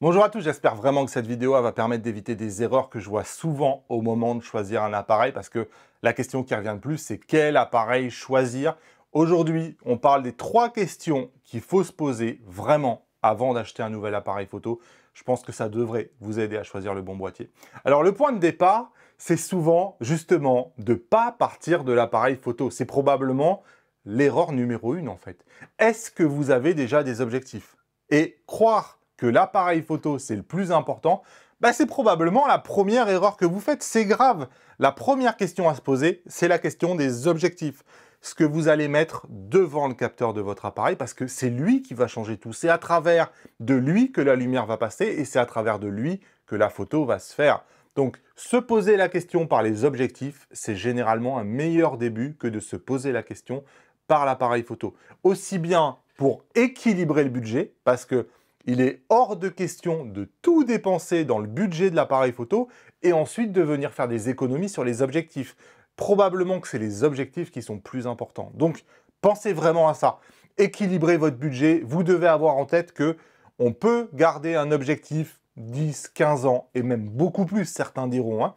Bonjour à tous, j'espère vraiment que cette vidéo va permettre d'éviter des erreurs que je vois souvent au moment de choisir un appareil parce que la question qui revient le plus, c'est quel appareil choisir Aujourd'hui, on parle des trois questions qu'il faut se poser vraiment avant d'acheter un nouvel appareil photo. Je pense que ça devrait vous aider à choisir le bon boîtier. Alors le point de départ, c'est souvent justement de ne pas partir de l'appareil photo. C'est probablement l'erreur numéro une en fait. Est-ce que vous avez déjà des objectifs? Et croire que l'appareil photo c'est le plus important, bah, c'est probablement la première erreur que vous faites. C'est grave. La première question à se poser, c'est la question des objectifs. Ce que vous allez mettre devant le capteur de votre appareil parce que c'est lui qui va changer tout. C'est à travers de lui que la lumière va passer et c'est à travers de lui que la photo va se faire. Donc, se poser la question par les objectifs, c'est généralement un meilleur début que de se poser la question par l'appareil photo. Aussi bien pour équilibrer le budget, parce que il est hors de question de tout dépenser dans le budget de l'appareil photo et ensuite de venir faire des économies sur les objectifs. Probablement que c'est les objectifs qui sont plus importants. Donc, pensez vraiment à ça. Équilibrez votre budget. Vous devez avoir en tête que on peut garder un objectif 10, 15 ans et même beaucoup plus, certains diront. Hein.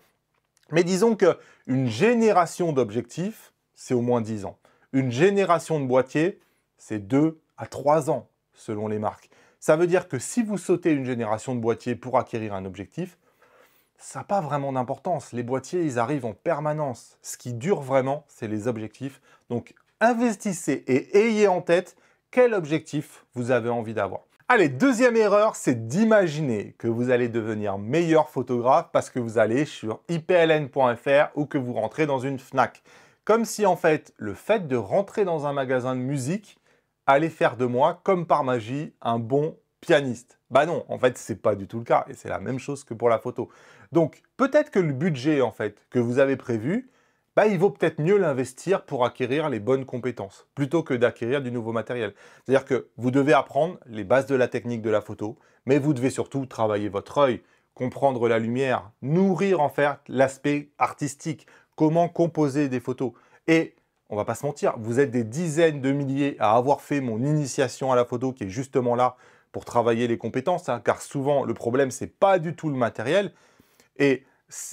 Mais disons qu'une génération d'objectifs, c'est au moins 10 ans. Une génération de boîtiers, c'est 2 à 3 ans selon les marques. Ça veut dire que si vous sautez une génération de boîtiers pour acquérir un objectif, ça n'a pas vraiment d'importance. Les boîtiers, ils arrivent en permanence. Ce qui dure vraiment, c'est les objectifs. Donc, investissez et ayez en tête quel objectif vous avez envie d'avoir. Allez, deuxième erreur, c'est d'imaginer que vous allez devenir meilleur photographe parce que vous allez sur ipln.fr ou que vous rentrez dans une FNAC. Comme si en fait, le fait de rentrer dans un magasin de musique allez faire de moi, comme par magie, un bon pianiste. Bah non, en fait, c'est pas du tout le cas. Et c'est la même chose que pour la photo. Donc, peut-être que le budget, en fait, que vous avez prévu, bah, il vaut peut-être mieux l'investir pour acquérir les bonnes compétences, plutôt que d'acquérir du nouveau matériel. C'est-à-dire que vous devez apprendre les bases de la technique de la photo, mais vous devez surtout travailler votre œil, comprendre la lumière, nourrir en fait l'aspect artistique, comment composer des photos. Et on va pas se mentir, vous êtes des dizaines de milliers à avoir fait mon initiation à la photo qui est justement là pour travailler les compétences, hein, car souvent le problème c'est pas du tout le matériel. Et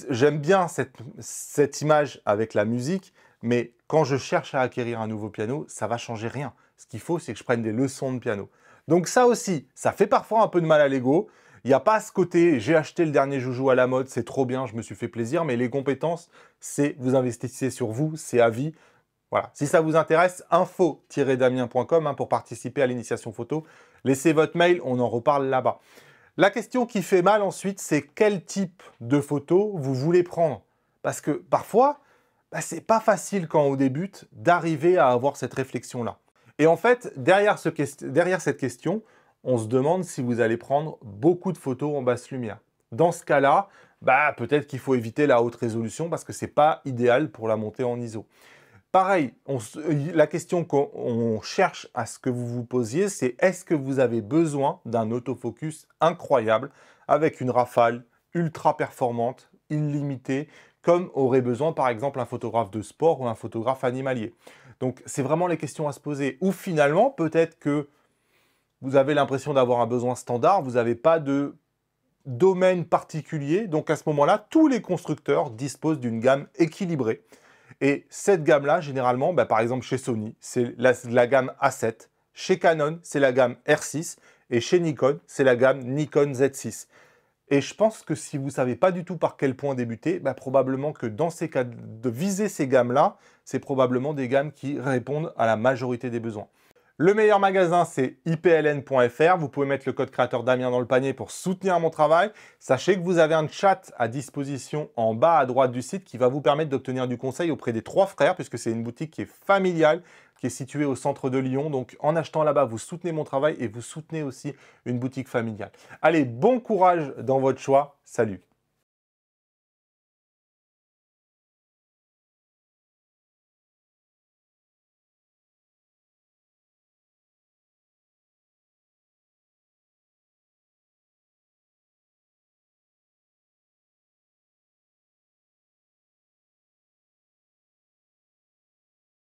j'aime bien cette, image avec la musique, mais quand je cherche à acquérir un nouveau piano, ça va changer rien. Ce qu'il faut, c'est que je prenne des leçons de piano. Donc ça aussi, ça fait parfois un peu de mal à l'ego. Il n'y a pas ce côté, j'ai acheté le dernier joujou à la mode, c'est trop bien, je me suis fait plaisir, mais les compétences, c'est vous investissez sur vous, c'est à vie. Voilà. Si ça vous intéresse, info-damien.com hein, pour participer à l'initiation photo. Laissez votre mail, on en reparle là-bas. La question qui fait mal ensuite, c'est quel type de photo vous voulez prendre? Parce que parfois, bah, c'est pas facile quand on débute d'arriver à avoir cette réflexion-là. Et en fait, derrière, cette question, on se demande si vous allez prendre beaucoup de photos en basse lumière. Dans ce cas-là, bah, peut-être qu'il faut éviter la haute résolution parce que ce n'est pas idéal pour la montée en ISO. Pareil, la question qu'on cherche à ce que vous vous posiez, c'est est-ce que vous avez besoin d'un autofocus incroyable avec une rafale ultra performante, illimitée, comme aurait besoin par exemple un photographe de sport ou un photographe animalier? Donc c'est vraiment les questions à se poser. Ou finalement, peut-être que vous avez l'impression d'avoir un besoin standard, vous n'avez pas de domaine particulier. Donc à ce moment-là, tous les constructeurs disposent d'une gamme équilibrée et cette gamme-là, généralement, bah, par exemple chez Sony, c'est la, gamme A7. Chez Canon, c'est la gamme R6. Et chez Nikon, c'est la gamme Nikon Z6. Et je pense que si vous ne savez pas du tout par quel point débuter, bah, probablement que dans ces cas de viser ces gammes-là, c'est probablement des gammes qui répondent à la majorité des besoins. Le meilleur magasin, c'est ipln.fr. Vous pouvez mettre le code créateur Damien dans le panier pour soutenir mon travail. Sachez que vous avez un chat à disposition en bas à droite du site qui va vous permettre d'obtenir du conseil auprès des trois frères, puisque c'est une boutique qui est familiale, qui est située au centre de Lyon. Donc en achetant là-bas, vous soutenez mon travail et vous soutenez aussi une boutique familiale. Allez, bon courage dans votre choix. Salut